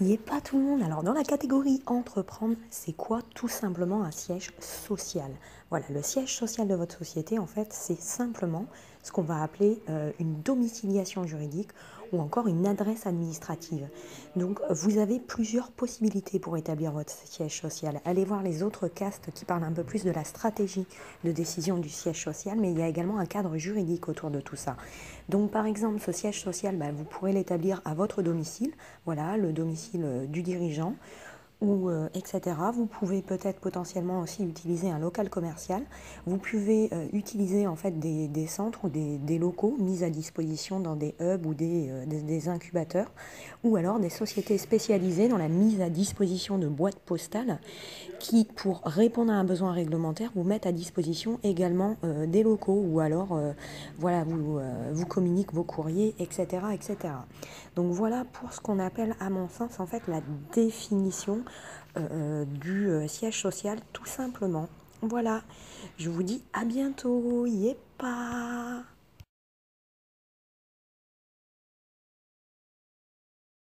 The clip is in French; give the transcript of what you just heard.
n'y est pas tout le monde. Alors dans la catégorie entreprendre, c'est quoi tout simplement un siège social? Voilà, le siège social de votre société, en fait, c'est simplement ce qu'on va appeler euh, une domiciliation juridique ou encore une adresse administrative. Donc vous avez plusieurs possibilités pour établir votre siège social. Allez voir les autres castes qui parlent un peu plus de la stratégie de décision du siège social, mais il y a également un cadre juridique autour de tout ça. Donc par exemple, ce siège social, bah, vous pourrez l'établir à votre domicile, voilà, le domicile euh, du dirigeant ou euh, etc. Vous pouvez peut-être potentiellement aussi utiliser un local commercial. Vous pouvez euh, utiliser en fait des, des centres ou des, des, locaux mis à disposition dans des hubs ou des, euh, des, incubateurs, ou alors des sociétés spécialisées dans la mise à disposition de boîtes postales qui, pour répondre à un besoin réglementaire, vous mettent à disposition également des locaux ou alors voilà vous vous communiquent vos courriers, etc., etc. Donc voilà pour ce qu'on appelle à mon sens en fait la définition euh, du euh, siège social, tout simplement. Voilà, je vous dis à bientôt, yé pas